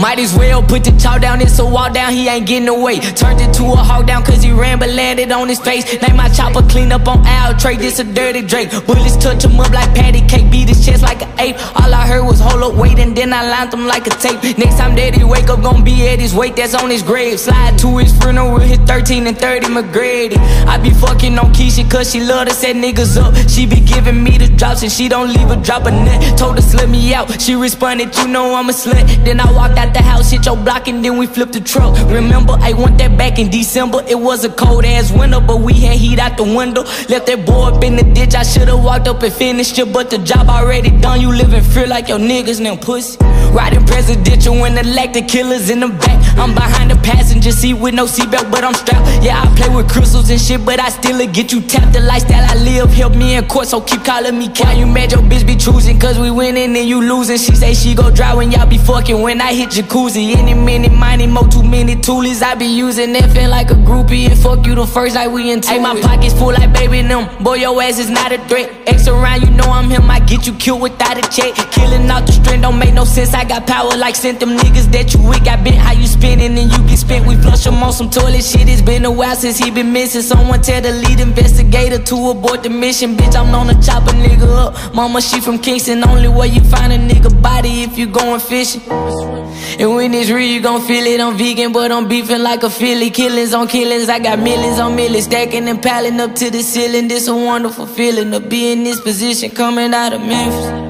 Might as well put the chalk down, it's a walk down, he ain't getting away. Turned it to a hawk down, cause he ran but landed on his face. Name my chopper, clean up on Al Trey, this a dirty Drake. Bullets touch him up like patty cake, beat his chest like an ape. All I heard was hold up, wait, and then I lined him like a tape. Next time he wake up, gon' be at his weight, that's on his grave. Slide to his funeral, hit 13 and 30 McGrady. I be fucking on Keisha, cause she love to set niggas up. She be giving me the drops, and she don't leave a drop of net. Told her slip me out, she responded, you know I'm a slut. Then I walked out the house, hit your block, and then we flipped the truck. Remember, I want that back in December. It was a cold ass winter, but we had heat out the window. Left that boy up in the ditch, I should've walked up and finished it, but the job already done. You live in fear like your niggas, now pussy. Riding presidential when the killers in the back. I'm behind the passenger seat with no seatbelt, but I'm strapped. Yeah, I play with crystals and shit, but I still get you tapped. The lifestyle I live help me in court, so keep calling me Why you mad your bitch be choosing? Cause we winning and you losing. She say she go dry when y'all be fucking. When I hit jacuzzi, any minute, money, mo too many toolies. I be using that feeling like a groupie and fuck you the first night we into Hey, my pockets full like baby them. Boy, your ass is not a threat. X around, you know I'm him. I get you killed without a check. Killing out the string don't make no sense. I got power like sent them niggas that you with. Got bent how you spinning and you get spent. We flush them on some toilet shit. It's been a while since he been missing. Someone tell the lead investigator to abort the mission. Bitch, I'm on the chopper, nigga up. Mama, she from Kingston. Only way you find a nigga body if you going fishing. And when it's real, you gon' feel it. I'm vegan, but I'm beefing like a Philly. Killings on killings. I got millions on millions. Stacking and piling up to the ceiling. This a wonderful feeling to be in this position coming out of Memphis.